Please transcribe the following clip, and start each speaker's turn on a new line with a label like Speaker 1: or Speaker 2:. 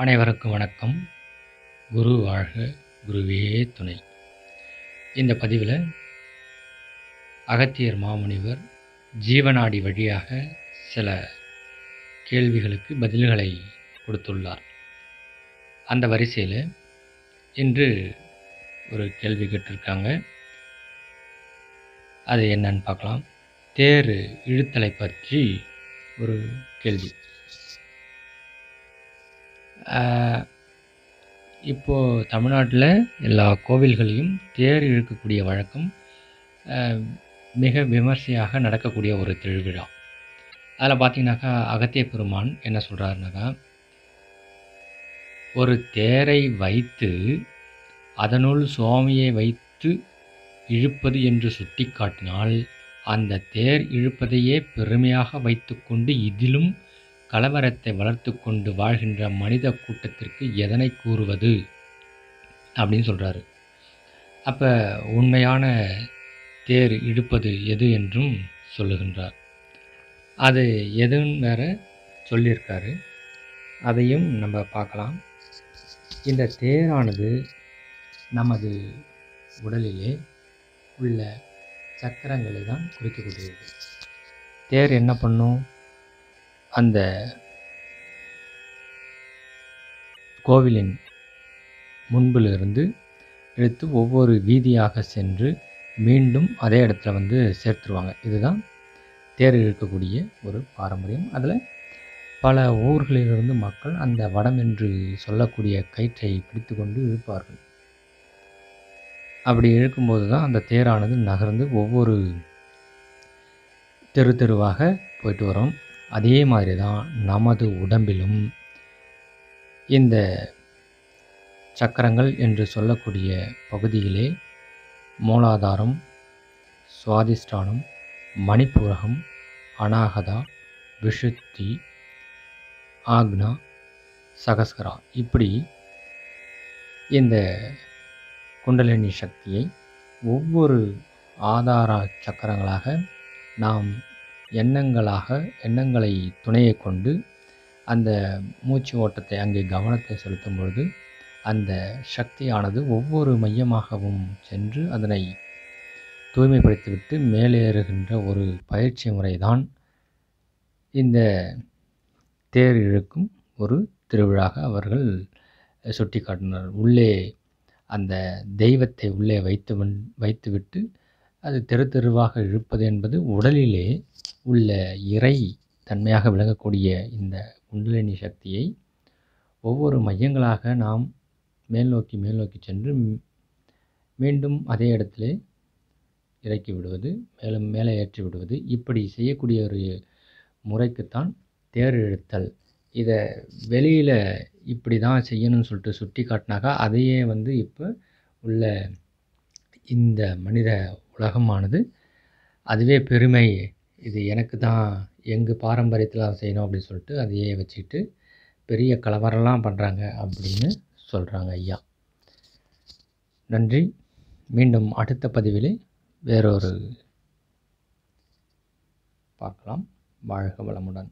Speaker 1: அனைவருக்கும் வணக்கம். குரு வாழ்க குருவே துணை. இந்த பதிவில் அகத்தியர் மாமுனிவர் ஜீவனாடி வழியாக சில கேள்விகளுக்கு பதில்களை கொடுத்துள்ளார். அந்த வரிசையில் இன்று ஒரு கேள்வி கேட்டிருக்காங்க. அது என்னன்னு பார்க்கலாம். தேர் இழுத்தலை பற்றி ஒரு கேள்வி. இப்போது தமிழ்நாட்டில் எல்லா கோவில்களையும் தேர் இழுக்கக்கூடிய வழக்கம் மிக விமர்சையாக நடக்கக்கூடிய ஒரு திருவிழா. அதில் பார்த்தீங்கன்னாக்கா அகத்திய பெருமான் என்ன சொல்கிறாருனாக்கா ஒரு தேரை வைத்து அதனுள் சுவாமியை வைத்து இழுப்பது என்று சுட்டி காட்டினால் அந்த தேர் இழுப்பதையே பெருமையாக வைத்துக்கொண்டு இதிலும் கலவரத்தை வளர்த்து கொண்டு வாழ்கின்ற மனித கூட்டத்திற்கு எதனை கூறுவது? அப்படின்னு சொல்கிறாரு அப்போ உண்மையான தேர் இழுப்பது எது என்றும் சொல்லுகின்றார். அது எதுன்னு வேற சொல்லியிருக்காரு. அதையும் நம்ம பார்க்கலாம். இந்த தேரானது நமது உடலிலே உள்ள சக்கரங்களை தான் குறிக்கக்கூடியது தேர் என்ன பண்ணும்? அந்த கோவிலின் முன்பிலிருந்து எடுத்து ஒவ்வொரு வீதியாக சென்று மீண்டும் அதே இடத்துல வந்து சேர்த்துருவாங்க. இதுதான் தேர் இழுக்கக்கூடிய ஒரு பாரம்பரியம். அதில் பல ஊர்களிலிருந்து மக்கள் அந்த வடம் என்று சொல்லக்கூடிய கயிற்றை பிடித்து கொண்டு இழுப்பார்கள். அப்படி இழுக்கும்போது தான் அந்த தேரானது நகர்ந்து ஒவ்வொரு தெரு தெருவாக போயிட்டு வரும். அதே மாதிரி தான் நமது உடம்பிலும் இந்த சக்கரங்கள் என்று சொல்லக்கூடிய பகுதியிலே மூலாதாரம் சுவாதிஷ்டானம் மணிப்புரகம் அநாகதா விஷுத்தி ஆக்னா சகஸ்கரா. இப்படி இந்த குண்டலினி சக்தியை ஒவ்வொரு ஆதார சக்கரங்களாக நாம் எண்ணங்களாக எண்ணங்களை துணையை கொண்டு அந்த மூச்சு ஓட்டத்தை அங்கே கவனத்தை செலுத்தும் பொழுது அந்த சக்தியானது ஒவ்வொரு மையமாகவும் சென்று அதனை தூய்மைப்படுத்திவிட்டு மேலேறுகின்ற ஒரு பயிற்சி முறைதான் இந்த தேர் இழுக்கும் ஒரு திருவிழாக அவர்கள் சுட்டி காட்டினர் உள்ளே அந்த தெய்வத்தை உள்ளே வைத்து வந்- வைத்துவிட்டு அது தெரு தெருவாக இழுப்பது என்பது உடலிலே உள்ள இறை தன்மையாக விளங்கக்கூடிய இந்த குண்டலினி சக்தியை ஒவ்வொரு மையங்களாக நாம் மேல் நோக்கி மேல் நோக்கி சென்று மீண்டும் அதே இடத்துல இறக்கி விடுவது மேலும் மேலே ஏற்றி விடுவது. இப்படி செய்யக்கூடிய ஒரு முறைக்குத்தான் தேர் இழுத்தல் இதை வெளியில் இப்படி தான் செய்யணும்னு சொல்லிட்டு சுட்டி காட்டினாக்கா அதையே வந்து இப்போ உள்ள இந்த மனித உலகமானது அதுவே பெருமை இது எனக்கு தான் எங்கள் பாரம்பரியத்தில் அதை செய்யணும் அப்படின்னு சொல்லிட்டு அதையே வச்சுக்கிட்டு பெரிய கலவரம்லாம் பண்ணுறாங்க அப்படின்னு சொல்கிறாங்க ஐயா. நன்றி. மீண்டும் அடுத்த பதிவிலே வேறொரு பார்க்கலாம். வாழ்க வளமுடன்.